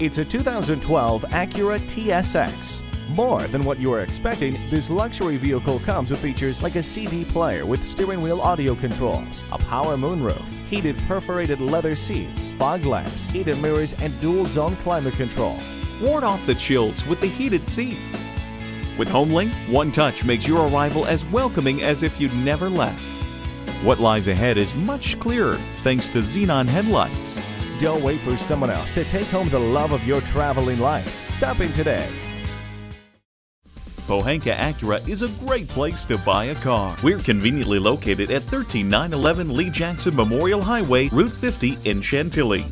It's a 2012 Acura TSX. More than what you are expecting, this luxury vehicle comes with features like a CD player with steering wheel audio controls, a power moonroof, heated perforated leather seats, fog lamps, heated mirrors, and dual zone climate control. Ward off the chills with the heated seats. With HomeLink, one touch makes your arrival as welcoming as if you'd never left. What lies ahead is much clearer thanks to xenon headlights. Don't wait for someone else to take home the love of your traveling life. Stop in today. Pohanka Acura is a great place to buy a car. We're conveniently located at 13911 Lee Jackson Memorial Highway, Route 50 in Chantilly.